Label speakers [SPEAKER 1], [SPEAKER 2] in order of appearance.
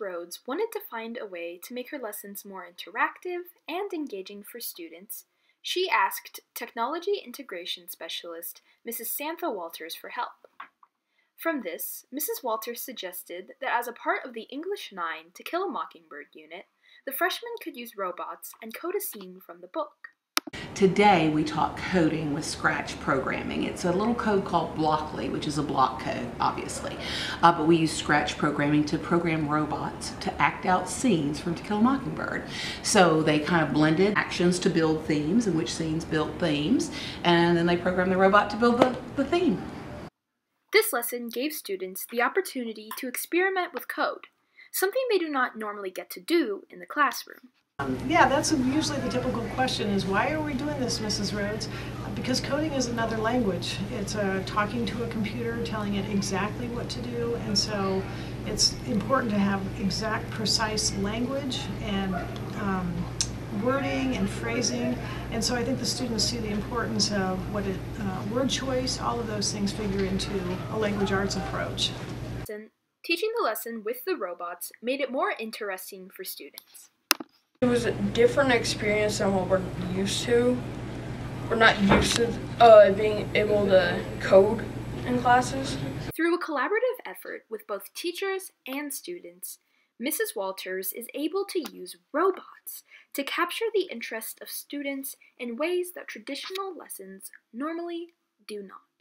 [SPEAKER 1] Rhodes wanted to find a way to make her lessons more interactive and engaging for students, she asked technology integration specialist Mrs. Santha Walters for help. From this, Mrs. Walters suggested that as a part of the English 9 To Kill a Mockingbird unit, the freshmen could use robots and code a scene from the book.
[SPEAKER 2] Today we taught coding with Scratch programming. It's a little code called Blockly, which is a block code, obviously. Uh, but we use Scratch programming to program robots to act out scenes from To Kill a Mockingbird. So they kind of blended actions to build themes and which scenes built themes, and then they programmed the robot to build the, the theme.
[SPEAKER 1] This lesson gave students the opportunity to experiment with code, something they do not normally get to do in the classroom.
[SPEAKER 3] Um, yeah, that's usually the typical question is why are we doing this, Mrs. Rhodes? Because coding is another language. It's uh, talking to a computer, telling it exactly what to do, and so it's important to have exact, precise language and um, wording and phrasing. And so I think the students see the importance of what it, uh, word choice, all of those things figure into a language arts approach.
[SPEAKER 1] Teaching the lesson with the robots made it more interesting for students.
[SPEAKER 4] It was a different experience than what we're used to. We're not used to uh, being able to code in classes.
[SPEAKER 1] Through a collaborative effort with both teachers and students, Mrs. Walters is able to use robots to capture the interest of students in ways that traditional lessons normally do not.